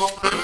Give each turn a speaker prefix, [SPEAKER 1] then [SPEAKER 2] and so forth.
[SPEAKER 1] Come on.